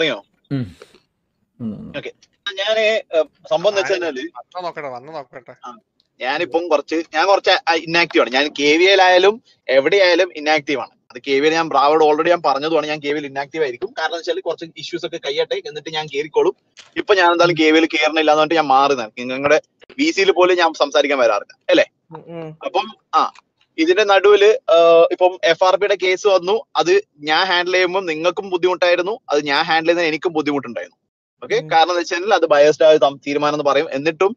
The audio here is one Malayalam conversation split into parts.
അറിയോ? ഓക്കെ. ഞാൻ സംഭവം എന്ന് വെച്ചാൽ ഞാനിപ്പം കുറച്ച് ഞാൻ കുറച്ച് ഇന്നാക്റ്റീവ് ആണ്. ഞാൻ കെ വി എയിലായാലും എവിടെയായാലും ഇന്നാക്റ്റീവ് ആണ്. അത് കെ വി എൽ ഞാൻ ബ്രാവോട് ഓൾറെഡി ഞാൻ പറഞ്ഞതുമാണ് ഞാൻ കെ വി എൽ ഇന്നാക്റ്റീവ് ആയിരിക്കും. കാരണം വെച്ചാൽ കുറച്ച് ഇഷ്യൂസ് ഒക്കെ കൈയട്ടെ എന്നിട്ട് ഞാൻ കയറിക്കോളും ഇപ്പൊ ഞാൻ എന്തായാലും കെ വി എൽ കയറണില്ല എന്ന് പറഞ്ഞിട്ട് ഞാൻ മാറി നിങ്ങളുടെ വി സിയിൽ പോലും ഞാൻ സംസാരിക്കാൻ വരാറില്ല. അല്ലേ. അപ്പം ആ ഇതിന്റെ നടുവിൽ ഇപ്പം എഫ് ആർ പിയുടെ കേസ് വന്നു. അത് ഞാൻ ഹാൻഡിൽ ചെയ്യുമ്പോൾ നിങ്ങൾക്കും ബുദ്ധിമുട്ടായിരുന്നു. അത് ഞാൻ ഹാൻഡിൽ ചെയ്യുന്നതിന് എനിക്കും ബുദ്ധിമുട്ടുണ്ടായിരുന്നു. ഓക്കെ. കാരണം എന്താ വെച്ചാൽ അത് ബയസ്ഡ് ആയ തീരുമാനം എന്ന് പറയും. എന്നിട്ടും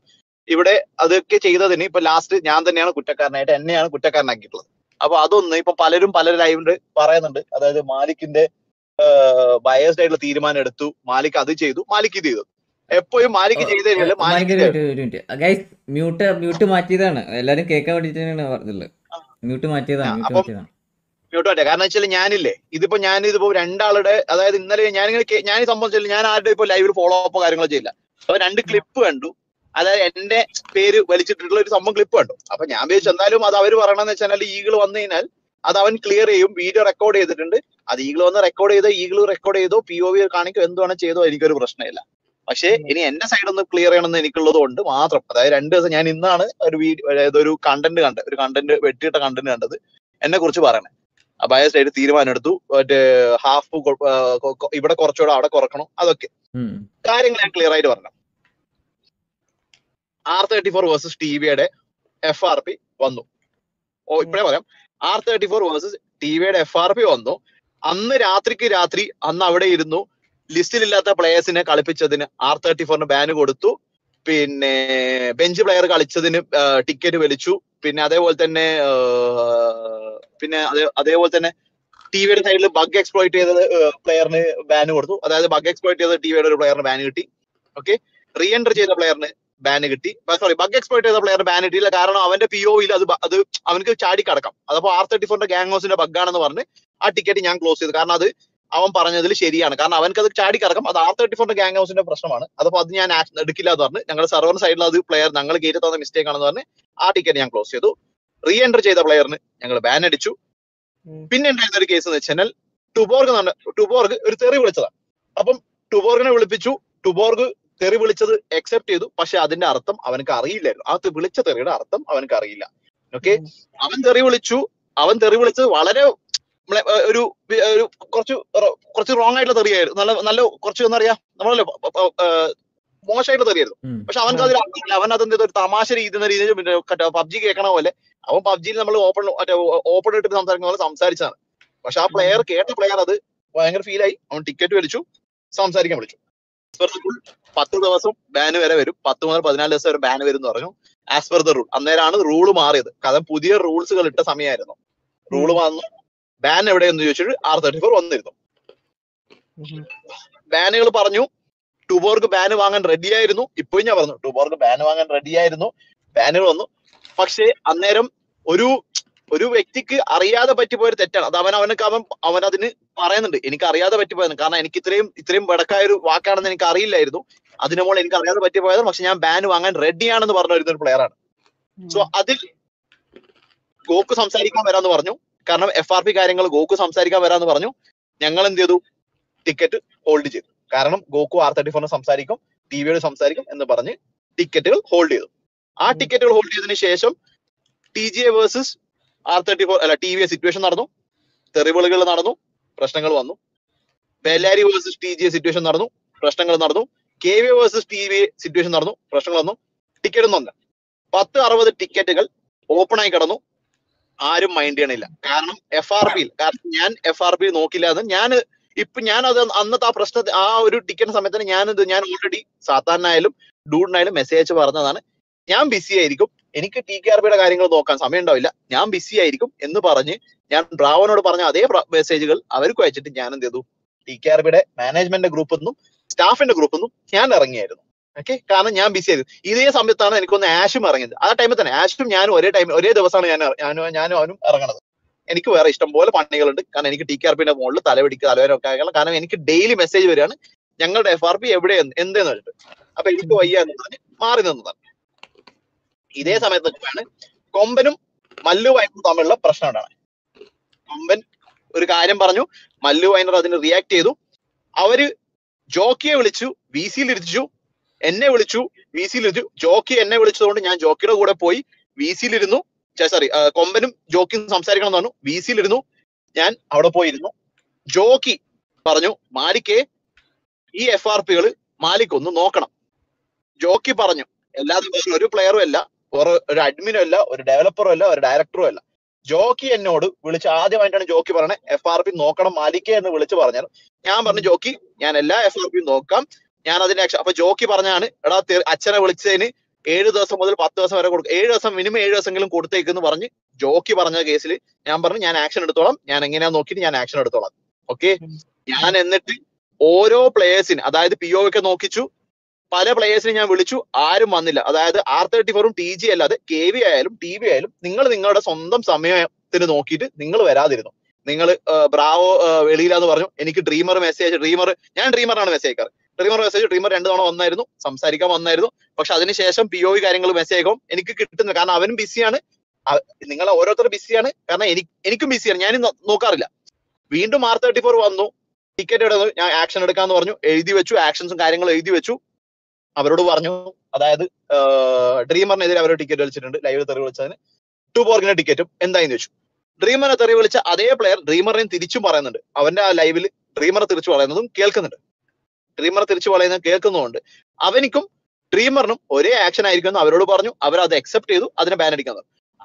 ഇവിടെ അതൊക്കെ ചെയ്തതിന് ഇപ്പൊ ലാസ്റ്റ് ഞാൻ തന്നെയാണ് കുറ്റക്കാരനായിട്ട് എന്നെയാണ് കുറ്റക്കാരനാക്കിയിട്ടുള്ളത്. അപ്പൊ അതൊന്ന് ഇപ്പൊ പലരും പല ലൈവിൽ പറയുന്നുണ്ട്. അതായത് മാലിക്കിന്റെ ബയസ്ഡ് ആയിട്ടുള്ള തീരുമാനം എടുത്തു. മാലിക് അത് ചെയ്തു. മാലിക് ഇത് ചെയ്തു. എപ്പോഴും മാലിക് ചെയ്തു മാലിക് മ്യൂട്ട് മ്യൂട്ട് മാറ്റിയതാണ്. എല്ലാരും കേൾക്കാൻ വേണ്ടിട്ട് പറഞ്ഞത് മ്യൂട്ട് മാറ്റിയതാണ് മ്യൂട്ട് മാറ്റിയതാണ്. മ്യൂട്ട് കാരണം വെച്ചാൽ ഞാനില്ലേ ഇതിപ്പോ ഞാൻ ഇതിപ്പോ രണ്ടാളുടെ അതായത് ഇന്നലെ ഞാൻ ഇങ്ങനെ ഞാൻ വെച്ചാൽ ഞാൻ ആരുടെ ഇപ്പോ ലൈവിൽ ഫോളോ അപ്പോ കാര്യങ്ങളോ ചെയ്യില്ല. അപ്പൊ രണ്ട് ക്ലിപ്പ് കണ്ടു. അതായത് എന്റെ പേര് വലിച്ചിട്ടുള്ള ഒരു സംഭവം ക്ലിപ്പ് കണ്ടു. അപ്പൊ ഞാൻ വിചാരിച്ചു എന്തായാലും അത് അവർ പറയണമെന്ന് വെച്ചാൽ ഈഗിൾ വന്നു കഴിഞ്ഞാൽ അത് അവൻ ക്ലിയർ ചെയ്യും വീഡിയോ റെക്കോർഡ് ചെയ്തിട്ടുണ്ട്. അത് ഈഗിൾ വന്ന് റെക്കോർഡ് ചെയ്തോ ഈഗിൾ റെക്കോർഡ് ചെയ്തോ പി ഒ വി കാണിക്കോ എന്ത് വേണം ചെയ്തോ എനിക്കൊരു പ്രശ്നമില്ല. പക്ഷേ ഇനി എന്റെ സൈഡ് ഒന്ന് ക്ലിയർ ചെയ്യണമെന്ന് എനിക്കുള്ളത് കൊണ്ട് മാത്രം. അതായത് രണ്ട് ദിവസം ഞാൻ ഇന്നാണ് ഒരു വീഡിയോ ഒരു കണ്ടന്റ് കണ്ടത് ഒരു കണ്ടന്റ് വെട്ടിയിട്ട കണ്ടന്റ് കണ്ടത്. എന്നെ കുറിച്ച് പറയണേ. ബയസ് സൈഡ് തീരുമാനം എടുത്തു. മറ്റേ ഹാഫ് ഇവിടെ കുറച്ചുകൂടെ അവിടെ കുറക്കണം. അതൊക്കെ. കാര്യങ്ങൾ ഞാൻ ക്ലിയർ ആയിട്ട് പറഞ്ഞു. R thirty four versus T വിയുടെ എഫ് ആർ പി വന്നു. ഓ ഇപ്പഴേ പറയാം. R thirty four versus T വിയുടെ എഫ് ആർ പി വന്നു. അന്ന് രാത്രിക്ക് രാത്രി അന്ന് അവിടെ ഇരുന്നു. ലിസ്റ്റിലില്ലാത്ത പ്ലേയേഴ്സിനെ കളിപ്പിച്ചതിന് ആർ തേർട്ടി ഫോറിന് ബാന് കൊടുത്തു. പിന്നെ ബെഞ്ച് പ്ലെയർ കളിച്ചതിന് ടിക്കറ്റ് വലിച്ചു. പിന്നെ അതേപോലെ തന്നെ പിന്നെ അതേ അതേപോലെ തന്നെ ടിവിയുടെ സൈഡിൽ ബഗ് എക്സ്പ്ലോയിറ്റ് ചെയ്ത പ്ലെയറിന് ബാന് കൊടുത്തു. അതായത് ബഗ് എക്സ്പ്ലോയിറ്റ് ചെയ്ത ടിവിയുടെ ഒരു പ്ലെയറിന് ബാൻ കിട്ടി. ഓക്കെ റീ എൻട്രി ചെയ്ത പ്ലെയറിന് ബാൻ കിട്ടി. സോറി ബഗ് എക്സ്പ്ലോയിറ്റ് ചെയ്ത പ്ലെയറിന് ബാൻ കിട്ടിയില്ല. കാരണം അവന്റെ പി ഒയിൽ അത് അത് അവനക്ക് ചാടി കടക്കാം അതപ്പോ ആർ തേർട്ടി ഫോറിന്റെ ഗാങ് ഹൗസിന്റെ ബഗ്ഗാണെന്ന് പറഞ്ഞ് ആ ടിക്കറ്റ് ഞാൻ ക്ലോസ് ചെയ്തു. കാരണം അത് അവൻ പറഞ്ഞതിൽ ശരിയാണ്. കാരണം അവനക്ക് അത് ചാടി കറക്കം അത് ആർ തേർട്ടി ഫോറിന്റെ ഗാങ് ഹൗസിന്റെ പ്രശ്നമാണ്. അതപ്പോ അത് ഞാൻ എടുക്കില്ല എന്ന് പറഞ്ഞ് ഞങ്ങളുടെ സർവർ സൈഡിൽ അത് പ്ലെയർ ഞങ്ങൾ കയറ്റി തന്ന മിസ്റ്റേക്ക് ആണെന്ന് പറഞ്ഞ് ആ ടിക്കറ്റ് ഞാൻ ക്ലോസ് ചെയ്തു. റീ എൻട്രി ചെയ്ത പ്ലെയറിന് ഞങ്ങൾ ബാൻ അടിച്ചു. പിന്നെ ഉണ്ടായിരുന്ന ഒരു കേസ് എന്ന് വെച്ചാൽ ടുബോർഗ് എന്ന് പറഞ്ഞ ടുബോർഗ് ഒരു തെറി വിളിച്ചതാണ്. അപ്പം ടുബോർഗിനെ വിളിപ്പിച്ചു. ടുബോർഗ് തെറി വിളിച്ചത് അക്സെപ്റ്റ് ചെയ്തു. പക്ഷെ അതിന്റെ അർത്ഥം അവനക്ക് അറിയില്ലായിരുന്നു. ആ വിളിച്ച തെറിയുടെ അർത്ഥം അവനക്ക് അറിയില്ല. ഓക്കെ അവൻ തെറി വിളിച്ചു. അവൻ തെറി വിളിച്ചത് വളരെ ഒരു ഒരു കുറച്ച് കുറച്ച് റോങ് ആയിട്ടുള്ള തെറിയായിരുന്നു. നല്ല നല്ല കുറച്ച് എന്താ പറയാ നമ്മളല്ലേ മോശമായിട്ട് തെറിയായിരുന്നു. പക്ഷെ അവൻ അതിൽ അവൻ അതെന്ത് ഒരു തമാശ രീതി എന്ന രീതിയിൽ പിന്നെ പബ്ജി കേൾക്കണ പോലെ അവൻ പബ്ജിയിൽ നമ്മൾ ഓപ്പൺ ഓപ്പൺ ഇട്ടിട്ട് സംസാരിക്കുന്ന പോലെ സംസാരിച്ചതാണ്. പക്ഷെ ആ പ്ലെയർ കേട്ട പ്ലെയർ അത് ഭയങ്കര ഫീൽ ആയി. അവൻ ടിക്കറ്റ് വലിച്ചു സംസാരിക്കാൻ വിളിച്ചു. പത്ത് ദിവസം ബാൻ വരെ വരും. പത്ത് മുതൽ പതിനാല് ദിവസം വരെ ബാൻ വരും എന്ന് പറഞ്ഞു. ആസ് പെർ ദ റൂൾ അന്നേരമാണ് റൂൾ മാറിയത്. കാരണം പുതിയ റൂൾസുകൾ ഇട്ട സമയമായിരുന്നു റൂൾ വന്നു. ബാൻ എവിടെ എന്ന് ചോദിച്ചിട്ട് ആർ തേർട്ടി ഫോർ വന്നിരുന്നു. ബാനുകൾ പറഞ്ഞു ടുബോർക്ക് ബാൻ വാങ്ങാൻ റെഡി ആയിരുന്നു. ഇപ്പോഴും ഞാൻ പറഞ്ഞു ടുബോർക്ക് ബാൻ വാങ്ങാൻ റെഡി ആയിരുന്നു. ബാനുകൾ വന്നു. പക്ഷേ അന്നേരം ഒരു ഒരു വ്യക്തിക്ക് അറിയാതെ പറ്റിപ്പോയൊരു തെറ്റാണ്. അത് അവൻ അവനൊക്കെ അവൻ അവൻ അതിന് പറയുന്നുണ്ട്. എനിക്ക് അറിയാതെ പറ്റിപ്പോയത് കാരണം എനിക്ക് ഇത്രയും ഇത്രയും വടക്കായ ഒരു വാക്കാണെന്ന് എനിക്ക് അറിയില്ലായിരുന്നു. അതിന് മോൾ എനിക്ക് അറിയാതെ പറ്റിപ്പോയത് പക്ഷെ ഞാൻ ബാൻ വാങ്ങാൻ റെഡിയാണെന്ന് പറഞ്ഞു വരുന്ന ഒരു പ്ലെയർ ആണ്. സോ അതിൽ ഗോക്ക് സംസാരിക്കാൻ വരാന്ന് പറഞ്ഞു. കാരണം എഫ് ആർ പി കാര്യങ്ങൾ ഗോക്ക് സംസാരിക്കാൻ വരാന്ന് പറഞ്ഞു. ഞങ്ങൾ എന്ത് ചെയ്തു? ടിക്കറ്റ് ഹോൾഡ് ചെയ്തു. കാരണം ഗോകു ആർ തേർട്ടി ഫോറിന് സംസാരിക്കും ടി വിയോട് സംസാരിക്കും എന്ന് പറഞ്ഞ് ടിക്കറ്റുകൾ ഹോൾഡ് ചെയ്തു. ആ. ടിക്കറ്റുകൾ ഹോൾഡ് ചെയ്തതിനു ശേഷം T G A versus R thirty four അല്ല ടി വി എ സിറ്റുവേഷൻ നടന്നു. തെറിവിളികൾ നടന്നു. പ്രശ്നങ്ങൾ വന്നു. Bellary versus T G A situation നടന്നു. പ്രശ്നങ്ങൾ നടന്നു. K V versus T V situation നടന്നു. പ്രശ്നങ്ങൾ വന്നു. ടിക്കറ്റ് ഒന്നും വന്നില്ല പത്ത് അറുപത് ടിക്കറ്റുകൾ ഓപ്പൺ ആയി കിടന്നു. ആരും മൈൻഡ് ചെയ്യണില്ല. കാരണം എഫ് ആർ ബിയിൽ കാരണം ഞാൻ എഫ് ആർ പി നോക്കില്ല എന്ന് ഞാൻ ഇപ്പൊ ഞാൻ അത് അന്നത്തെ ആ പ്രശ്നത്തെ ആ ഒരു ടിക്കറ്റ് സമയത്തിന് ഞാൻ ഇത് ഞാൻ ഓൾറെഡി സാത്താനായാലും ഡൂഡിനായാലും മെസ്സേജ് പറഞ്ഞതാണ്. ഞാൻ ബിസി ആയിരിക്കും. എനിക്ക് ടി കെ ആർ പിയുടെ കാര്യങ്ങൾ നോക്കാൻ സമയം ഉണ്ടാവില്ല. ഞാൻ ബിസി ആയിരിക്കും എന്ന് പറഞ്ഞ് ഞാൻ ബ്രാവനോട് പറഞ്ഞ അതേ മെസ്സേജുകൾ അവർക്ക് അയച്ചിട്ട് ഞാൻ എന്ത് ചെയ്തു? ടി കെ ആർ പിയുടെ മാനേജ്മെന്റ് ഗ്രൂപ്പിൽ നിന്നും സ്റ്റാഫിന്റെ ഗ്രൂപ്പിൽ നിന്നും ഞാൻ ഇറങ്ങിയായിരുന്നു. ഓക്കെ കാരണം ഞാൻ ബിസി ആയിരുന്നു. ഇതേ സമയത്താണ് എനിക്കൊന്ന് ആഷും ഇറങ്ങിയത്. ആ ടൈമിൽ തന്നെ. ആഷും ഞാനും ഒരേ ടൈം ഒരേ ദിവസമാണ് ഞാൻ ഞാനും ഞാനും അവനും ഇറങ്ങണത്. എനിക്ക് വേറെ ഇഷ്ടം പോലെ പണികളുണ്ട്. കാരണം എനിക്ക് ടി കെ ആർ പിന്റെ മുകളിൽ തലവെടിക്കുക തലവേനൊക്കെ ആകണം കാരണം എനിക്ക് ഡെയിലി മെസ്സേജ് വരികയാണ്. ഞങ്ങളുടെ എഫ് ആർ പി എവിടെയെന്ന് എന്തെന്ന് വെച്ചിട്ട്. അപ്പൊ എനിക്ക് വയ്യ എന്ന് പറഞ്ഞ് മാറി നിന്നതാണ് ഇതേ സമയത്ത് നിൽക്കുകയാണ്. കൊമ്പനും മല്ലു വൈനും തമ്മിലുള്ള പ്രശ്നം ഉണ്ടാണ് കൊമ്പൻ ഒരു കാര്യം പറഞ്ഞു. മല്ലു വൈനർ അതിന് റിയാക്ട് ചെയ്തു. അവർ ജോക്കിയെ വിളിച്ചു വി സിയിൽ ഇരുത്തിച്ചു എന്നെ വിളിച്ചു. വി സിയിൽ ഇരുന്നു ജോക്കി എന്നെ വിളിച്ചതുകൊണ്ട് ഞാൻ ജോക്കിയുടെ കൂടെ പോയി വി സിയിൽ ഇരുന്നു. സോറി കൊമ്പനും ജോക്കിയും സംസാരിക്കണം എന്ന് പറഞ്ഞു. വി സിയിൽ ഇരുന്നു. ഞാൻ അവിടെ പോയിരുന്നു. ജോക്കി പറഞ്ഞു മാലിക്കെ ഈ എഫ് ആർ പികൾ മാലിക് ഒന്ന് നോക്കണം. ജോക്കി പറഞ്ഞു എല്ലാ ദിവസവും ഒരു പ്ലെയറും അല്ല ഒരു അഡ്മിനും അല്ല ഒരു ഡെവലപ്പറും അല്ല ഒരു ഡയറക്ടറും അല്ല. ജോക്കി എന്നോട് വിളിച്ച് ആദ്യമായിട്ടാണ് ജോക്കി പറഞ്ഞത് എഫ് ആർ പി നോക്കണം മാലിക്കെ എന്ന് വിളിച്ച് പറഞ്ഞത്. ഞാൻ പറഞ്ഞു ജോക്കി ഞാൻ എല്ലാ എഫ് ആർ പിയും നോക്കാം. ഞാൻ അതിന്റെ അപ്പൊ ജോക്കി പറഞ്ഞാണ് എടാ അച്ഛനെ വിളിച്ചതിന് ഏഴ് ദിവസം മുതൽ പത്ത് ദിവസം വരെ കൊടുക്കും ഏഴ് ദിവസം മിനിമം ഏഴ് ദിവസമെങ്കിലും കൊടുത്തേക്കെന്ന് പറഞ്ഞ് ജോക്കി പറഞ്ഞ കേസിൽ ഞാൻ പറഞ്ഞു ഞാൻ ആക്ഷൻ എടുത്തോളാം. ഞാൻ എങ്ങനെയാ നോക്കിയിട്ട് ഞാൻ ആക്ഷൻ എടുത്തോളാം. ഓക്കെ ഞാൻ എന്നിട്ട് ഓരോ പ്ലേയേഴ്സിന് അതായത് പി ഒക്കെ നോക്കിച്ചു. പല പ്ലേയേഴ്സിനെ ഞാൻ വിളിച്ചു. ആരും വന്നില്ല. അതായത് ആർ തേർട്ടി ഫോറും ടി ജി അല്ലാതെ കെ വി ആയാലും ടി വി ആയാലും നിങ്ങൾ നിങ്ങളുടെ സ്വന്തം സമയത്തിന് നോക്കിയിട്ട് നിങ്ങൾ വരാതിരുന്നു. നിങ്ങൾ ബ്രാവോ വെളിയിലാന്ന് പറഞ്ഞു. എനിക്ക് ഡ്രീമർ മെസ്സേജ് ഡ്രീമർ ഞാൻ ഡ്രീമറാണ് മെസ്സേജ് അയക്കാറ്. ഡ്രീമർ മെസ്സേജ് ഡ്രീമർ രണ്ട് തവണ വന്നായിരുന്നു സംസാരിക്കാൻ വന്നായിരുന്നു. പക്ഷെ അതിനുശേഷം പി ഒ കാര്യങ്ങൾ മെസ്സേജ് അയക്കും എനിക്ക് കിട്ടുന്നില്ല. കാരണം അവനും ബിസിയാണ് നിങ്ങൾ ഓരോരുത്തർ ബിസിയാണ് കാരണം എനിക്ക് എനിക്കും ബിസിയാണ് ഞാനും നോക്കാറില്ല. വീണ്ടും ആർ തേർട്ടി ഫോർ വന്നു. ടിക്കറ്റ് എടുത്തു. ഞാൻ ആക്ഷൻ എടുക്കാന്ന് പറഞ്ഞു. എഴുതി വെച്ചു. ആക്ഷൻസും കാര്യങ്ങളും എഴുതി വെച്ചു. അവരോട് പറഞ്ഞു. അതായത് ഡ്രീമറിനെതിരെ അവർ ടിക്കറ്റ് വിളിച്ചിട്ടുണ്ട് ലൈവിൽ തെറി വിളിച്ചതിന്. ടു പോർക്കിന് ടിക്കറ്റും എന്തായെന്ന് വെച്ചു ഡ്രീമറിനെ തെറി വിളിച്ച അതേ പ്ലെയർ ഡ്രീമറിനെ തിരിച്ചും പറയുന്നുണ്ട്. അവന്റെ ആ ലൈവിൽ ഡ്രീമർ തിരിച്ചു പറയുന്നതും കേൾക്കുന്നുണ്ട്. ഡ്രീമർ തിരിച്ചു പറയുന്നത് കേൾക്കുന്നുമുണ്ട്. അവനിക്കും ഡ്രീമറിനും ഒരേ ആക്ഷൻ ആയിരിക്കും അവരോട് പറഞ്ഞു. അവർ അത് അക്സെപ്റ്റ് ചെയ്തു അതിനെ ബാൻ അടിക്കാൻ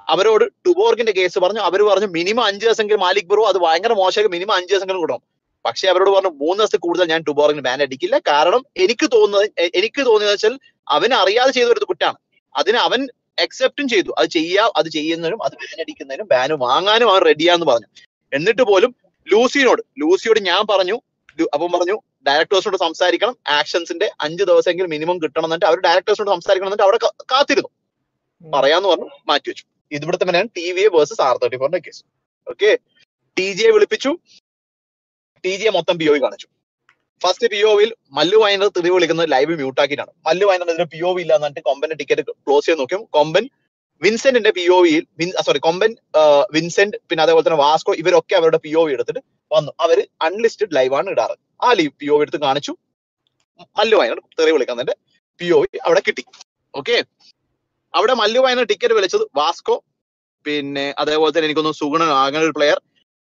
അവരോട് ടുബോർഗിന്റെ കേസ് പറഞ്ഞു. അവർ പറഞ്ഞു മിനിമം അഞ്ച് ദിവസമെങ്കിലും മാലിക് ബ്രോ അത് ഭയങ്കര മോശമായി മിനിമം അഞ്ച് ദിവസമെങ്കിലും കൊടുക്കണം പക്ഷെ അവരോട് പറഞ്ഞു മൂന്ന് ദിവസത്തിൽ കൂടുതൽ ഞാൻ ടുബോർഗിന് ബാൻ അടിക്കില്ല. കാരണം എനിക്ക് തോന്നുന്നത് എനിക്ക് തോന്നിയത് വെച്ചാൽ അവൻ അറിയാതെ ചെയ്ത ഒരു കുറ്റാണ്. അതിന് അവൻ അക്സെപ്റ്റും ചെയ്തു. അത് ചെയ്യാം അത് ചെയ്യുന്നതിനും അത് ബാൻ അടിക്കുന്നതിനും ബാൻ വാങ്ങാനും അവൻ റെഡിയാന്ന് പറഞ്ഞു. എന്നിട്ട് പോലും ലൂസിയോട് ലൂസിയോട് ഞാൻ പറഞ്ഞു അപ്പം പറഞ്ഞു ഡയറക്ടേഴ്സിനോട് സംസാരിക്കണം ആക്ഷൻസിന്റെ അഞ്ച് ദിവസമെങ്കിലും മിനിമം കിട്ടണം എന്നിട്ട് അവർ ഡയറക്ടേഴ്സിനോട് സംസാരിക്കണം എന്നിട്ട് അവിടെ കാത്തിരുന്നു. പറയാന്ന് പറഞ്ഞു മാറ്റി വെച്ചു. ഇതിവിടുത്തെ തന്നെയാണ് T V A versus R thirty ഫോറിന്റെ കേസ് ഓക്കെ ടി ജിയെ വിളിപ്പിച്ചു. ടി ജിയെ മൊത്തം പി ഒ കാണിച്ചു. ഫസ്റ്റ് പി ഒവിൽ മല്ലു വൈനർ തിരി വിളിക്കുന്നത് ലൈവ് മ്യൂട്ട് ആക്കിയിട്ടാണ്. മല്ലു വൈനറിന് പി ഒ വി ഇല്ല എന്നിട്ട് കൊമ്പന്റെ ടിക്കറ്റ് ക്ലോസ് ചെയ്ത് നോക്കും കൊമ്പൻ വിൻസെന്റിന്റെ പി ഒ വിയിൽ സോറി കൊമ്പൻ വിൻസെന്റ് പിന്നെ അതേപോലെ തന്നെ വാസ്കോ ഇവരൊക്കെ അവരുടെ പി ഒ വി എടുത്തിട്ട് വന്നു. അവർ അൺലിസ്റ്റഡ് ലൈവ് ആണ് ഇടാറ്. ആ ലീവ് പി ഒ എടുത്ത് കാണിച്ചു. മല്ലു വയനാട് തെറി വിളിക്കാൻ പി ഒ അവിടെ കിട്ടി. ഓക്കെ അവിടെ മല്ലു വയനാട് ടിക്കറ്റ് വിളിച്ചത് വാസ്കോ പിന്നെ അതേപോലെ തന്നെ എനിക്കൊന്ന് സുഗുണൻ അങ്ങനെ ഒരു പ്ലെയർ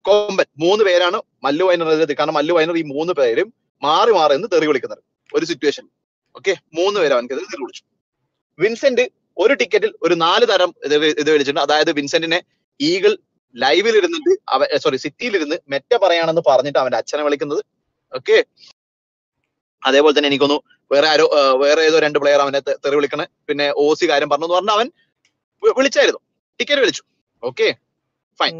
കോമ്പൻ. മൂന്ന് പേരാണ് മല്ലു വൈനറിനെതിരെ കാരണം മല്ലു വൈനർ ഈ മൂന്ന് പേരും മാറി മാറി എന്ന് തെറി വിളിക്കുന്നത്. ഒരു സിറ്റുവേഷൻ ഓക്കെ മൂന്ന് പേര് അവനക്കെതിരെ തെറി വിളിച്ചു. വിൻസെന്റ് ഒരു ടിക്കറ്റിൽ ഒരു നാല് തരം ഇത് ഇത് വിളിച്ചിട്ടുണ്ട്. അതായത് വിൻസെന്റിനെ ഈഗിൾ ലൈവിൽ ഇരുന്നിട്ട് അവ സോറി സിറ്റിയിൽ ഇരുന്ന് മെറ്റ പറയാണെന്ന് പറഞ്ഞിട്ട് അവന്റെ അച്ഛനെ വിളിക്കുന്നത്. ഓക്കെ അതേപോലെ തന്നെ എനിക്കൊന്നു വേറെ ആരോ വേറെ ഏതോ രണ്ട് പ്ലെയർ അവനെ തെറി വിളിക്കണ. പിന്നെ ഓസി കാര്യം പറഞ്ഞു എന്ന് പറഞ്ഞാൽ അവൻ വിളിച്ചായിരുന്നു. ടിക്കറ്റ് വിളിച്ചു. ഓക്കെ ഫൈൻ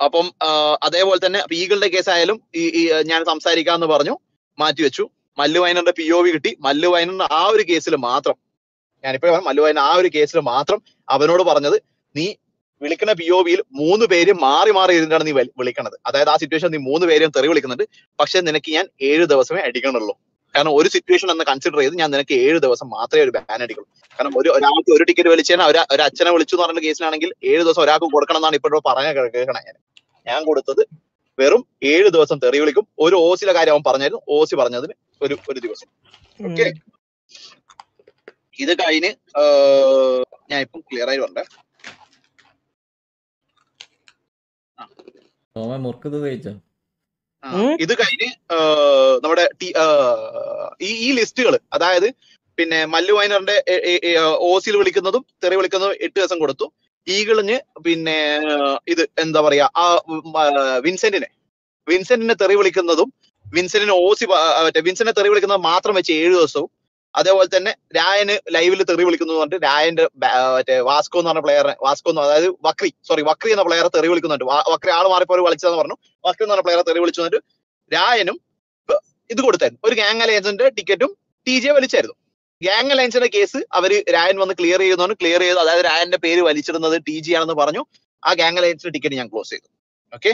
അപ്പം അതേപോലെ തന്നെ ഈഗിളുടെ കേസ് ആയാലും ഈ ഈ, ഞാൻ സംസാരിക്കാന്ന് പറഞ്ഞു. മാറ്റി വെച്ചു. മല്ലു വൈനറിന്റെ പി ഒ വി കിട്ടി. മല്ലു വൈനറിന്റെ ആ ഒരു കേസിൽ മാത്രം ഞാനിപ്പോ മല്ലു വൈനർ ആ ഒരു കേസിൽ മാത്രം അവനോട് പറഞ്ഞത് നീ വിളിക്കുന്ന പി ഒ വിയിൽ മൂന്ന് പേര് മാറി മാറി ഇരുന്നാണ് നീ വിളി- വിളിക്കണത്. അതായത് ആ സിറ്റുവേഷൻ നീ മൂന്ന് പേരെയും തെറി വിളിക്കുന്നുണ്ട്. പക്ഷെ നിനക്ക് ഞാൻ ഏഴ് ദിവസമേ അടിക്കണുള്ളൂ. കാരണം ഒരു സിറ്റുവേഷൻ എന്ന് കൺസിഡർ ചെയ്ത് ഞാൻ നിനക്ക് ഏഴ് ദിവസം മാത്രമേ ഒരു ബാൻ അടിക്കുള്ളൂ. കാരണം ഒരു ഒരാൾക്ക് ഒരു ടിക്കറ്റ് വലിച്ചാൽ ഒരു ഒരു അച്ഛനെ വിളിച്ചു എന്ന് പറഞ്ഞ കേസിലാണെങ്കിൽ ഏഴ് ദിവസം ഒരാൾക്ക് കൊടുക്കണം എന്നാണ് ഇപ്പോഴും പറഞ്ഞ കേൾക്കണേ ഞാൻ. ഞാൻ കൊടുത്തത് വെറും ഏഴ് ദിവസം തെറി വിളിക്കും. ഒരു ഓസിലെ കാര്യം അവൻ പറഞ്ഞായിരുന്നു. ഓസി പറഞ്ഞതിന് ഒരു ഒരു ദിവസം. ഓക്കെ. ഇത് കഴിഞ്ഞ് ഞാൻ ഇപ്പം ക്ലിയർ ആയി പറഞ്ഞേ സോമ മുറുക്കത് ഇത് കഴിഞ്ഞ് നമ്മുടെ ഈ ഈ ലിസ്റ്റുകൾ അതായത് പിന്നെ മല്ലു വൈനറിന്റെ ഓസിൽ വിളിക്കുന്നതും തെറി വിളിക്കുന്നതും എട്ട് ദിവസം കൊടുത്തു. ഈഗിളിന് പിന്നെ ഇത് എന്താ പറയാ ആ വിൻസെന്റിനെ വിൻസെന്റിനെ തെറി വിളിക്കുന്നതും വിൻസെന്റിന് ഓസി മറ്റേ വിൻസെന്റിനെ തെറി വിളിക്കുന്നത് മാത്രം വെച്ച് ഏഴ് ദിവസവും അതേപോലെ തന്നെ രായന് ലൈവിൽ തെറി വിളിക്കുന്നു പറഞ്ഞിട്ട് രായന്റെ മറ്റേ വാസ്കോ എന്ന് പറഞ്ഞ പ്ലെയറിനെ വാസ്കോ എന്ന് അതായത് വക്രി സോറി വക്രി എന്ന പ്ലെയറെ തെറി വിളിക്കുന്നുണ്ട്. വക്രി ആൾ മാറിപ്പോ കളിച്ചതെന്ന് പറഞ്ഞു. വക്രി എന്ന് പറഞ്ഞ പ്ലെയറെ തെറി വിളിച്ചു രായനും ഇത് കൊടുത്തായിരുന്നു. ഒരു ഗാങ് അലയൻസിന്റെ ടിക്കറ്റും ടി ജെ വലിച്ചായിരുന്നു. ഗാങ് അലയൻസിന്റെ കേസ് അവർ രായൻ വന്ന് ക്ലിയർ ചെയ്യുന്നതാണ് ക്ലിയർ ചെയ്തു അതായത് രായന്റെ പേര് വലിച്ചിടുന്നത് ടി ജി ആണെന്ന് പറഞ്ഞു. ആ ഗാങ് അലയൻസിന്റെ ടിക്കറ്റ് ഞാൻ ക്ലോസ് ചെയ്തു. ഓക്കെ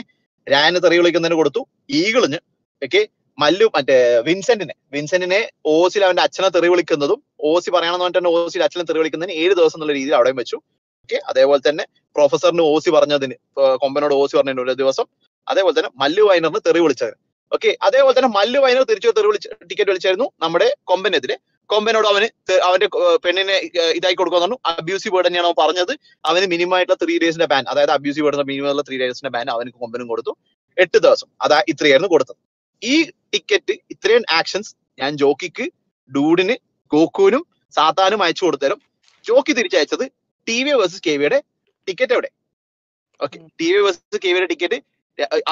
രായന് തെറി വിളിക്കുന്നതിന് കൊടുത്തു. ഈഗിളിന് ഓക്കെ മല്ലു മറ്റേ വിൻസെന്റിനെ. വിൻസെന്റിനെ ഓസിൽ അവന്റെ അച്ഛനെ തെറി വിളിക്കുന്നതും ഓസി പറയണമെന്ന് പറഞ്ഞിട്ട് ഓസിൽ അച്ഛനെ തെറി വിളിക്കുന്നതിന് ഏഴ് ദിവസം എന്നുള്ള രീതിയിൽ അവിടെയും വെച്ചു. ഓക്കെ അതേപോലെ തന്നെ പ്രൊഫസറിന് ഓസി പറഞ്ഞതിന് കൊമ്പനോട് ഓസി പറഞ്ഞതിന് ഒരു ദിവസം. അതേപോലെ തന്നെ മല്ലു വൈനറിന് തെറി വിളിച്ചതിന്. ഓക്കെ അതേപോലെ തന്നെ മല്ലു വൈനർ തിരിച്ചു തെറി വിളിച്ച് ടിക്കറ്റ് വിളിച്ചായിരുന്നു നമ്മുടെ കൊമ്പനെതിരെ. കൊമ്പനോട് അവന് അവന്റെ പെണ്ണിനെ ഇതായി കൊടുക്കാൻ പറഞ്ഞു. അബ്യൂസീവ് വേർഡ് തന്നെയാണ് അവൻ പറഞ്ഞത്. അവന് മിനിമം ആയിട്ടുള്ള ത്രീ ഡേയ്സിന്റെ ബാൻ അതായത് അബ്യൂസീവ് വേർഡ് മിനിമം ഉള്ള ത്രീ ഡേയ്സിന്റെ ബാൻ അവന് കൊമ്പനും കൊടുത്തു. എട്ട് ദിവസം. അതാ ഇത്രയായിരുന്നു കൊടുത്തത്. ഈ ടിക്കറ്റ് ഇത്രയും ആക്ഷൻസ് ഞാൻ ജോക്കിക്ക് ഡൂഡിന് ഗോക്കുവിനും സാത്താനും അയച്ചു കൊടുത്തരും. ജോക്കി തിരിച്ചയച്ചത് ടി വി വേഴ്സസ് കെ വിയുടെ ടിക്കറ്റ് എവിടെ? Okay T V versus K വിയുടെ ടിക്കറ്റ്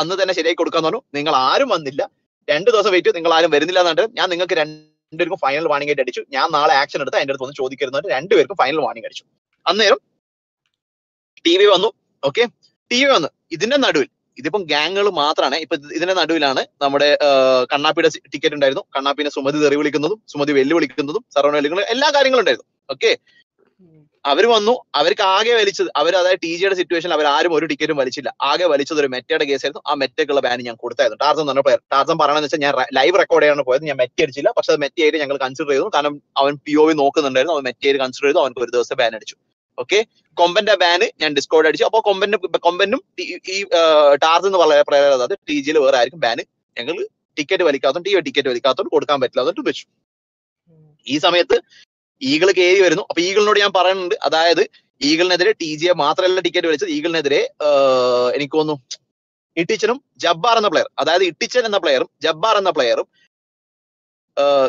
അന്ന് തന്നെ ശരിയാക്കി കൊടുക്കാന്ന് പറഞ്ഞു. നിങ്ങൾ ആരും വന്നില്ല. രണ്ട് ദിവസം വെയിറ്റ് നിങ്ങൾ ആരും വരുന്നില്ല എന്നിട്ട് ഞാൻ നിങ്ങൾക്ക് രണ്ടുപേർക്കും ഫൈനൽ വാണിംഗ് ആയിട്ട് അടിച്ചു. ഞാൻ നാളെ ആക്ഷൻ എടുത്ത് അതിന്റെ അടുത്ത് ഒന്ന് ചോദിക്കരുന്ന് രണ്ടുപേർക്കും ഫൈനൽ വാണിംഗ് അടിച്ചു. അന്നേരം ടി വി വന്നു. ഓക്കെ ടി വി വന്നു. ഇതിന്റെ നടുവിൽ ഇതിപ്പം ഗ്യാങ്ങുകൾ മാത്രമാണ് ഇപ്പൊ ഇതിന്റെ നടുവിലാണ് നമ്മുടെ കണ്ണാപ്പിയുടെ ടിക്കറ്റ് ഉണ്ടായിരുന്നു. കണ്ണാപ്പിനെ സുമതി തെറി വിളിക്കുന്നതും സുമതി വെല്ലു വിളിക്കുന്നതും സർവണ വിളിക്കുന്നതും എല്ലാ കാര്യങ്ങളും ഉണ്ടായിരുന്നു. ഓക്കെ? അവർ വന്നു. അവർക്ക് ആകെ വലിച്ചത് അവർ അതായത് ടി ജിയുടെ സിറ്റുവേഷനിൽ അവർ ആരും ഒരു ടിക്കറ്റും വലിച്ചില്ല. ആകെ വലിച്ചത് ഒരു മെറ്റയുടെ കേസായിരുന്നു ആ മെറ്റയ്ക്കുള്ള ബാൻ ഞാൻ കൊടുത്തായിരുന്നു. എന്ന് പറഞ്ഞ പ്ലെയർ ടാർസൻ പറയണമെന്ന് വെച്ചാൽ ഞാൻ ലൈവ് റെക്കോർഡ് ചെയ്യാൻ പോയത്. ഞാൻ മെറ്റ അടിച്ചില്ല. പക്ഷെ അത് മെറ്റയായിട്ട് ഞങ്ങൾ കൺസിഡർ ചെയ്തു. കാരണം അവൻ പി ഒ വി നോക്കുന്നുണ്ടായിരുന്നു. അവൻ മെറ്റയായിട്ട് കൺസിഡർ ചെയ്തു. അവൻ ഒരു ദിവസം ബാൻ അടിച്ചു. ഓക്കെ? കൊമ്പന്റെ ബാന് ഞാൻ ഡിസ്കോഡ് അടിച്ചു. അപ്പോൾ കൊമ്പന്റെ കൊമ്പനും ഈ- ടാർജ് എന്ന് പറയുന്ന പ്ലെയർ അതായത് ടി ജിയിൽ വേറെ ആയിരിക്കും ബാന് ഞങ്ങൾ ടിക്കറ്റ് വലിക്കാത്തോണ്ട് ടി ടിക്കറ്റ് വലിക്കാത്തോണ്ട് കൊടുക്കാൻ പറ്റില്ല അതുകൊണ്ട് വെച്ചു. ഈ സമയത്ത് ഈഗിൾ കയറി വരുന്നു. അപ്പൊ ഈഗിളിനോട് ഞാൻ പറയുന്നുണ്ട്. അതായത് ഈഗിളിനെതിരെ ടി ജിയെ മാത്രമല്ല ടിക്കറ്റ് വലിച്ചത്. ഈഗിളിനെതിരെ എനിക്ക് തോന്നുന്നു ഇട്ടിച്ചനും ജബ്ബാർ എന്ന പ്ലെയർ അതായത് ഇട്ടിച്ചൻ എന്ന പ്ലെയറും ജബ്ബാർ എന്ന പ്ലെയറും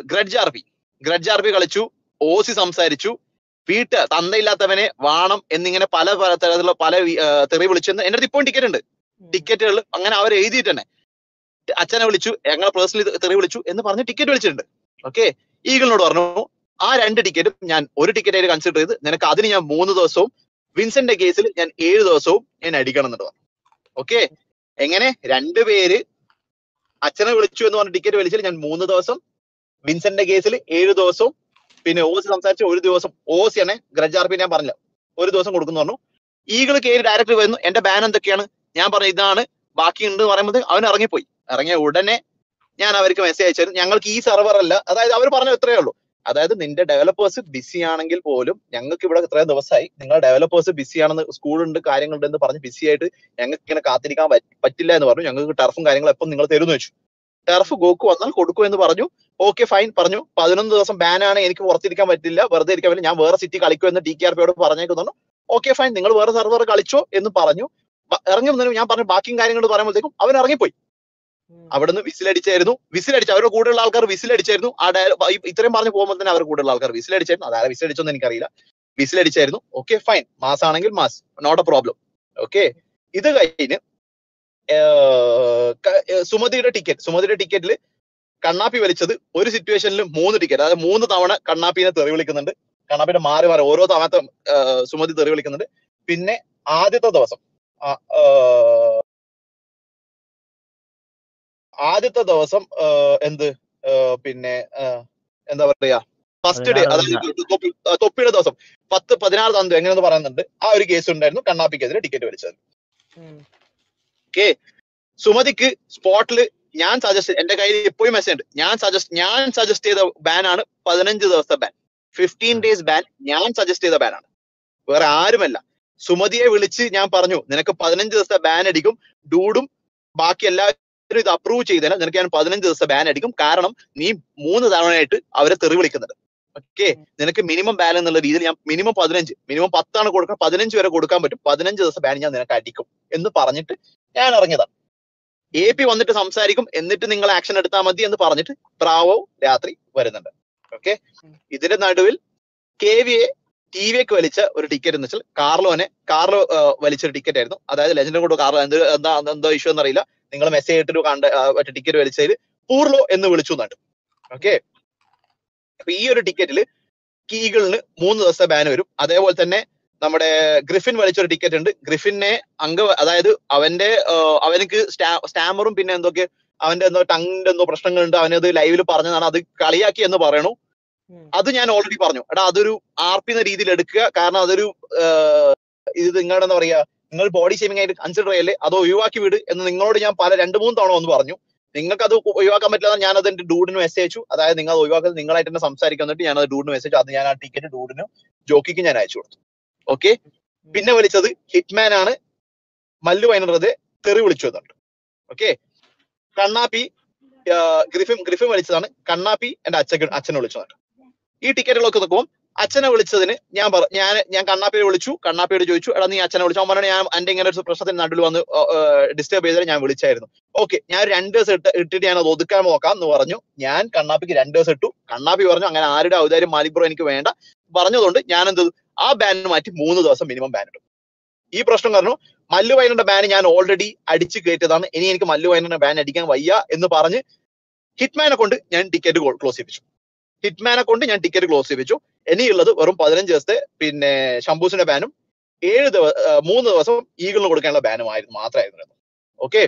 grudge R P grudge R P കളിച്ചു. ഓസി സംസാരിച്ചു. വീട്ട് തന്തയില്ലാത്തവനെ വാണം എന്നിങ്ങനെ പല പല തരത്തിലുള്ള പല തെറി വിളിച്ചെന്ന് എന്റെ അടുത്ത് ഇപ്പോഴും ടിക്കറ്റ് ഉണ്ട്. ടിക്കറ്റുകൾ അങ്ങനെ അവർ എഴുതിയിട്ട് തന്നെ. അച്ഛനെ വിളിച്ചു ഞങ്ങളെ പേഴ്സണലി തെറി വിളിച്ചു എന്ന് പറഞ്ഞ് ടിക്കറ്റ് വിളിച്ചിട്ടുണ്ട്. ഓക്കെ ഈഗിളിനോട് പറഞ്ഞു ആ രണ്ട് ടിക്കറ്റും ഞാൻ ഒരു ടിക്കറ്റ് ആയിട്ട് കൺസിഡർ ചെയ്ത് നിനക്ക് അതിന് ഞാൻ മൂന്ന് ദിവസവും വിൻസെന്റ് കേസിൽ ഞാൻ ഏഴ് ദിവസവും ഞാൻ അടിക്കണം എന്നിട്ട് പറഞ്ഞു. ഓക്കെ എങ്ങനെ? രണ്ടുപേര് അച്ഛനെ വിളിച്ചു എന്ന് പറഞ്ഞ ടിക്കറ്റ് വലിച്ചാൽ ഞാൻ മൂന്ന് ദിവസം വിൻസെന്റ് കേസിൽ ഏഴ് ദിവസവും പിന്നെ ഓസി സംസാരിച്ച ഒരു ദിവസം ഓസിയാണ് ഗ്രജാർപി ഞാൻ പറഞ്ഞില്ല. ഒരു ദിവസം കൊടുക്കുന്നു പറഞ്ഞു. ഈഗിൾ കയറി ഡയറക്ടർ വരുന്നു. എന്റെ ബാൻ എന്തൊക്കെയാണ്? ഞാൻ പറഞ്ഞു ഇതാണ്. ബാക്കി ഉണ്ട് എന്ന് പറയുമ്പോൾ അവൻ ഇറങ്ങിപ്പോയി. ഇറങ്ങിയ ഉടനെ ഞാൻ അവർക്ക് മെസ്സേജ് അയച്ചായിരുന്നു ഞങ്ങൾക്ക് ഈ സെർവർ അല്ല. അതായത് അവർ പറഞ്ഞു ഇത്രയേ ഉള്ളൂ. അതായത് നിന്റെ ഡെവലപ്പേഴ്സ് ബിസി ആണെങ്കിൽ പോലും ഞങ്ങൾക്ക് ഇവിടെ ഇത്രയും ദിവസമായി നിങ്ങളുടെ ഡെവലപ്പേഴ്സ് ബിസി ആണെന്ന് സ്കൂളുണ്ട് കാര്യങ്ങളുണ്ട് എന്ന് പറഞ്ഞ് ബിസി ആയിട്ട് ഞങ്ങൾക്ക് ഇങ്ങനെ കാത്തിരിക്കാൻ പറ്റില്ല എന്ന് പറഞ്ഞു. ഞങ്ങൾക്ക് ടർഫും കാര്യങ്ങളും എപ്പം നിങ്ങൾ തരുമെന്ന് വെച്ചു ടർഫ് ഗോക്ക് വന്നാൽ കൊടുക്കും എന്ന് പറഞ്ഞു. ഓക്കെ ഫൈൻ പറഞ്ഞു. പതിനൊന്ന് ദിവസം ബാൻ ആണ്. എനിക്ക് പുറത്തിരിക്കാൻ പറ്റില്ല. വെറുതെ ഇരിക്കാൻ പറ്റില്ല. ഞാൻ വേറെ സിറ്റി കളിക്കും എന്ന് ഡി കെ ആർ പിയോട് പറഞ്ഞേക്കുന്നു ഓക്കെ ഫൈൻ നിങ്ങൾ വേറെ സെർവർ കളിച്ചോ എന്ന് പറഞ്ഞു. ഇറങ്ങി വന്നതിന് ഞാൻ പറഞ്ഞു ബാക്കിയും കാര്യങ്ങൾ പറയുമ്പോഴത്തേക്കും അവൻ ഇറങ്ങിപ്പോയി. അവിടുന്ന് വിസിലടിച്ചായിരുന്നു. വിസിലടിച്ചു അവരുടെ കൂടെയുള്ള ആൾക്കാർ വിസിലടിച്ചായിരുന്നു. ആ ഇത്രയും പറഞ്ഞു പോകുമ്പോൾ തന്നെ അവരുടെ കൂടെയുള്ള ആൾക്കാർ വിസിലടിച്ചായിരുന്നു. അതായത് വിസിലടിച്ചൊന്നും എനിക്കറിയില്ല. വിസിലടിച്ചായിരുന്നു. ഓക്കെ ഫൈൻ മാസ് ആണെങ്കിൽ mass. Not a problem okay ഇത് കഴിഞ്ഞ് സുമതിയുടെ ടിക്കറ്റ് സുമതിയുടെ ടിക്കറ്റിൽ കണ്ണാപ്പി വലിച്ചത് ഒരു സിറ്റുവേഷനിൽ മൂന്ന് ടിക്കറ്റ് അതായത് മൂന്ന് തവണ കണ്ണാപ്പിനെ തെറി വിളിക്കുന്നുണ്ട്. കണ്ണാപ്പിന്റെ മാറി മാറി ഓരോ തവണത്തെ ഏർ, സുമതി തെറി വിളിക്കുന്നുണ്ട്. പിന്നെ ആദ്യത്തെ ദിവസം ആദ്യത്തെ ദിവസം ഏർ, എന്ത് ഏർ, പിന്നെ ഏർ, എന്താ പറയാ ഫസ്റ്റ് ഡേ അതായത് തൊപ്പി തൊപ്പിയുടെ ദിവസം പത്ത് പതിനാറ് തന്തു എങ്ങനെയെന്ന് പറയുന്നുണ്ട് ആ ഒരു കേസ് ഉണ്ടായിരുന്നു കണ്ണാപ്പിക്കെതിരെ ടിക്കറ്റ് വലിച്ചത് ഓക്കെ സുമതിക്ക് സ്പോട്ടിൽ ഞാൻ സജസ്റ്റ് എന്റെ കയ്യിൽ ഇപ്പോഴും മെസ്സേജ് ഉണ്ട്. ഞാൻ സജസ്റ്റ് ഞാൻ സജസ്റ്റ് ചെയ്ത ബാൻ ആണ് പതിനഞ്ച് ദിവസത്തെ ബാൻ ഫിഫ്റ്റീൻ ഡേയ്സ് ബാൻ ഞാൻ സജസ്റ്റ് ചെയ്ത ബാൻ ആണ്. വേറെ ആരുമല്ല. സുമതിയെ വിളിച്ച് ഞാൻ പറഞ്ഞു നിനക്ക് പതിനഞ്ച് ദിവസത്തെ ബാൻ അടിക്കും. ഡൂഡും ബാക്കി എല്ലാവരും ഇത് അപ്രൂവ് ചെയ്തതിനാൽ നിനക്ക് ഞാൻ പതിനഞ്ച് ദിവസത്തെ ബാൻ അടിക്കും. കാരണം നീ മൂന്ന് തവണയായിട്ട് അവരെ തെറി വിളിക്കുന്നുണ്ട്. ഓക്കെ നിനക്ക് മിനിമം ബാൻ എന്നുള്ള രീതിയിൽ ഞാൻ മിനിമം പതിനഞ്ച് മിനിമം പത്താണ് കൊടുക്കണം. പതിനഞ്ച് വരെ കൊടുക്കാൻ പറ്റും. പതിനഞ്ച് ദിവസം ബാൻ ഞാൻ നിനക്ക് അടിക്കും. എന്ന് പറഞ്ഞിട്ട് ഞാൻ ഇറങ്ങിയതാണ് എ പി വന്നിട്ട് സംസാരിക്കും എന്നിട്ട് നിങ്ങൾ ആക്ഷൻ എടുത്താൽ മതി എന്ന് പറഞ്ഞിട്ട് ബ്രാവോ രാത്രി വരുന്നുണ്ട്. ഓക്കെ ഇതിന്റെ നടുവിൽ കെ വിയെ ടി വിക്ക് വലിച്ച ഒരു ടിക്കറ്റ് എന്ന് വെച്ചാൽ കാർലോനെ കാർലോ വലിച്ച വലിച്ചൊരു ടിക്കറ്റ് ആയിരുന്നു. അതായത് ലെജൻഡ് കൊണ്ട് കാർലോ എന്ത് എന്താ എന്തോ ഇഷ്യൂ എന്നറിയില്ല. നിങ്ങൾ മെസ്സേജ് ഇട്ടൊരു കണ്ട മറ്റേ ടിക്കറ്റ് വലിച്ചതിൽ പൂർലോ എന്ന് വിളിച്ചു എന്നുണ്ട് ഓക്കെ അപ്പൊ ഈ ഒരു ടിക്കറ്റിൽ കീകളിന് മൂന്ന് ദിവസത്തെ ബാൻ വരും. അതേപോലെ തന്നെ നമ്മുടെ ഗ്രിഫിൻ വലിച്ചൊരു ടിക്കറ്റ് ഉണ്ട്. ഗ്രിഫിനെ അംഗ അതായത് അവന്റെ അവനക്ക് സ്റ്റാ- സ്റ്റാമറും പിന്നെ എന്തൊക്കെ അവന്റെ എന്തോ ടങ്ങിന്റെ എന്തോ പ്രശ്നങ്ങളുണ്ട്. അവനത് ലൈവിൽ പറഞ്ഞതാണ്. അത് കളിയാക്കി എന്ന് പറയണു. അത് ഞാൻ ഓൾറെഡി പറഞ്ഞു. എടാ അതൊരു ആർപ്പിന്ന രീതിയിൽ എടുക്കുക. കാരണം അതൊരു ഇത് നിങ്ങളുടെ എന്താ പറയാ നിങ്ങൾ ബോഡി ഷേമിംഗ് ആയിട്ട് കൺസിഡർ ചെയ്യല്ലേ? അത് ഒഴിവാക്കി വിട് എന്ന് നിങ്ങളോട് ഞാൻ പല രണ്ട് മൂന്ന് തവണ ഒന്ന് പറഞ്ഞു. നിങ്ങൾക്ക് അത് ഒഴിവാക്കാൻ പറ്റില്ല ഞാൻ അത് എന്റെ ഡൂഡിന് മെസ്സേജ് അയച്ചു. അതായത് നിങ്ങൾ ഒഴിവാക്കുന്നത് നിങ്ങളായിട്ട് തന്നെ സംസാരിക്കാൻ വേണ്ടിട്ട് ഞാൻ അത് ഡൂഡിന് മെസ്സേജ് അത് ഞാൻ ആ ടിക്കറ്റ് ഡൂഡിനും ജോക്കിക്ക് ഞാൻ അയച്ചു കൊടുത്തു. ഓക്കെ പിന്നെ വിളിച്ചത് ഹിറ്റ്മാൻ ആണ്. മല്ലു വൈനറത് തെറി വിളിച്ചു എന്നുണ്ട് ഓക്കെ കണ്ണാപ്പി ഗ്രിഫിം ഗ്രിഫിം വിളിച്ചതാണ്. കണ്ണാപ്പി എന്റെ അച്ഛൻ അച്ഛനെ വിളിച്ചതാണ്. ഈ ടിക്കറ്റുകളൊക്കെ നോക്കുമ്പോൾ അച്ഛനെ വിളിച്ചതിന് ഞാൻ പറ ഞാൻ ഞാൻ കണ്ണാപ്പിയെ വിളിച്ചു. കണ്ണാപ്പിയോട് ചോദിച്ചു എടാ നീ അച്ഛനെ വിളിച്ചു? അവൻ ഞാൻ എന്റെ ഇങ്ങനെ ഒരു പ്രശ്നത്തിന് നടുവിൽ വന്ന് ഡിസ്റ്റർബ് ചെയ്തത് ഞാൻ വിളിച്ചായിരുന്നു. ഓക്കെ ഞാൻ രണ്ട് ദിവസം ഇട്ട് ഇട്ടിട്ട് ഞാൻ അത് ഒതുക്കാൻ നോക്കാം എന്ന് പറഞ്ഞു. ഞാൻ കണ്ണാപ്പിക്ക് രണ്ട് ദിവസം ഇട്ടു. കണ്ണാപ്പി പറഞ്ഞു അങ്ങനെ ആരുടെ ഔദാര്യം മാലിക് ബ്രോ എനിക്ക് വേണ്ട. പറഞ്ഞതുകൊണ്ട് ഞാൻ എന്ത്? ആ ബാൻ മാറ്റി മൂന്ന് ദിവസം മിനിമം ബാൻ ഇടും. ഈ പ്രശ്നം പറഞ്ഞു മല്ലു വയനന്റെ ബാൻ ഞാൻ ഓൾറെഡി അടിച്ചു കയറ്റിയതാണ് ഇനി എനിക്ക് മല്ലു വയനന്റെ ബാൻ അടിക്കാൻ വയ്യ എന്ന് പറഞ്ഞ് ഹിറ്റ്മാനെ കൊണ്ട് ഞാൻ ടിക്കറ്റ് ക്ലോസ് ചെയ്യിപ്പിച്ചു. ഹിറ്റ്മാനെ കൊണ്ട് ഞാൻ ടിക്കറ്റ് ക്ലോസ് ചെയ്യിപ്പിച്ചു. ഇനിയുള്ളത് വെറും പതിനഞ്ച് ദിവസത്തെ പിന്നെ ശംഭൂസിന്റെ ബാനും ഏഴ് ദിവസം മൂന്ന് ദിവസം ഈഗിളിന് കൊടുക്കാനുള്ള ബാനും ആയിരുന്നു മാത്രമായിരുന്നു. ഓക്കെ